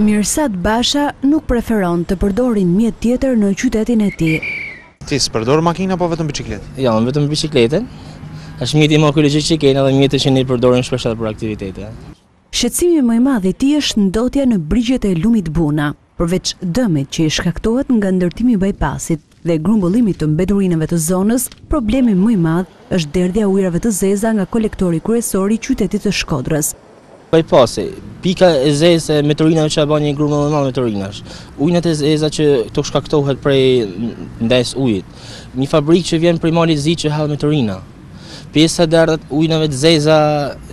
Mirsad Basha nuk preferon të përdorin mjet tjetër në qytetin e tij. Ti s'përdor makinë apo vetëm biçikletë? Jo, jo, vetëm biçikletën. Asht mjeti ma ekologjik që kena dhe mjeti që ne përdorim shpesh edhe për aktivitete. Shqetësimi më i madh i tij është ndotja në brigjet e lumit Buna. Përveç dëmit që i shkaktohet nga ndërtimi i bypass-it dhe grumbullimit të mbeturinave të zonës, problemi më i madh është derdhja e ujërave të zeza nga kolektori kryesor i qytetit të Shkodrës. Bypass-i, pika e zezë e meturinave që e ban një grumbull madh meturinash. Ujnat e zeza që këtu shkaktohet prej ndotjes ujit. Një fabrikë që vjen prej Malit Zi që hell meturina. Pjesa e derdhjes ujnave të zeza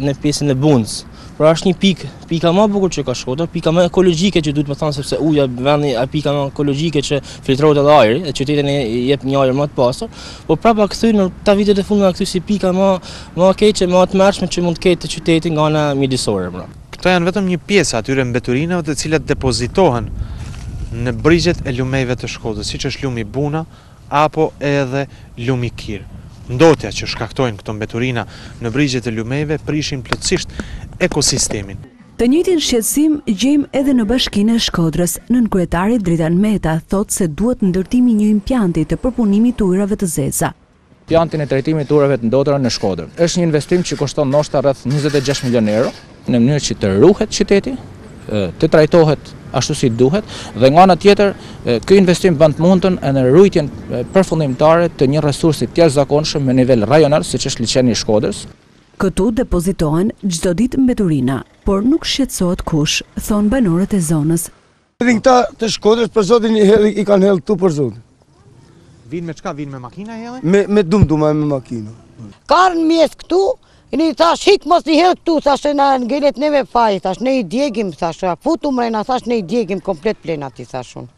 në pjesën e Bunës. Pra është një pikë, pika më bukur që ka Shkodra, pika më ekologjike që duhet të thonë sepse uji, a vendi, a pika më ekologjike që filtrohet edhe ajri, e qytetin e jep një ajër më të pastër, por prap a kthy në kta vitet e fundit na a kthy si pika më më e keqe, më e tmerrshme që mund të ketë qyteti nga ana mjedisore. Pra. Këto janë vetëm një pjesë e atyre mbeturinave të cilat depozitohen në brigjet e lumejve të Shkodrës, siç është lumi Buna, apo edhe lumi Kir. Ndotja që shkaktojnë këto mbeturina në brigjet e lumejve prishin plotësisht ekosistemin. Të njëjtin shqetësim gjejmë edhe në Bashkinë e Shkodrës. Nënkryetari Dritan Meta thotë se duhet ndërtimi i një impianti të përpunimit të ujërave të zeza. Impiantin e trajtimit të ujërave të ndotura në Shkodër. Është një investim që kushton ndoshta rreth njëzet e gjashtë milionë euro. në mënyrë që të ruhet qyteti, të trajtohet ashtu si duhet dhe nga ana tjetër ky investim bën të mundun edhe rujtjen përfundimtare të një resursi të jashtëzakonshëm me nivel rajonal siç është liqeni i Shkodrës. Këtu depozitohen çdo ditë mbeturina, por nuk shqetësohet kush, thonë banorët e zonës. Edhe këta të Shkodrës për zotin i kanë hell ktu për zotin. Vinë me çka? Vinë me makina hellin? Me, me dum duma me makina. Ka ardh në mjes këtu, i thash hik mos i hell këtu, thash e na ngelet neve faj, thash ne i djegim, thash e futu mrena, thash ne i djegim komplet plehna ti, thash unë.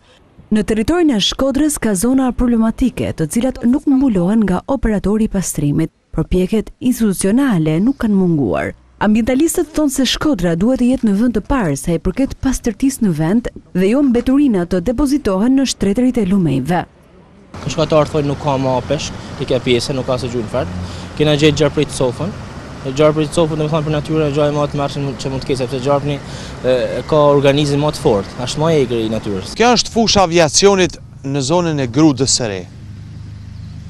Në territorin e Shkodrës ka zona problematike të cilat nuk mbulohen nga operatori i pastrimit. Përpjekjet institucionale nuk kanë munguar. Ambientalistët thonë se Shkodra duhet të jetë në vend të parë sa i përket pastërtisë në vend dhe jo mbeturinat të depozitohen në shtretërit e lumejve. Peshkatarët thonë nuk ka ma peshk, në ket pjesë, nuk ka se gjurë në fert. Kena gjet gjarpri të ngordhun. Gjarpri të ngordhun, domethënë për natyre, gjaja ma e tmerrshme që mund të ket, sepse gjarpni ka organizim ma të fort, asht ma i egri i natyrës. Kjo është fusha e aviacionit në zonën e Grudës së Re.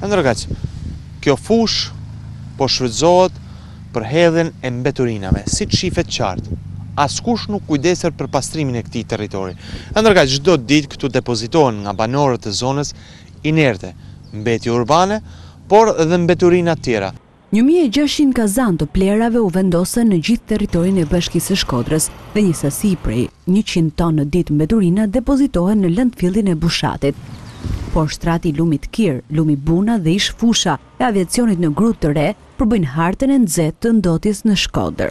E ndërkaq, kjo fushë po shfrytëzohet për hedhjen e mbeturinave, siç shifet qartë. Askush nuk kujdeset për pastrimin e këtij territori. E ndërkaq, çdo ditë këtu depozitohen nga banorët e zonës inerte, mbetje urbane, por edhe mbeturina të tjera. Një mijë e gjashtëqind kazanë të plerave u vendosën në gjithë territorin e Bashkisë së Shkodrës dhe një sasi prej njëqind ton në ditë mbeturina depozitohen në landfillin e Bushatit. Por shtrati i lumit Kir, lumi Buna dhe ish fusha e aviacionit në Grudë të Re përbëjnë hartën e nxehtë të ndotjes në Shkodër.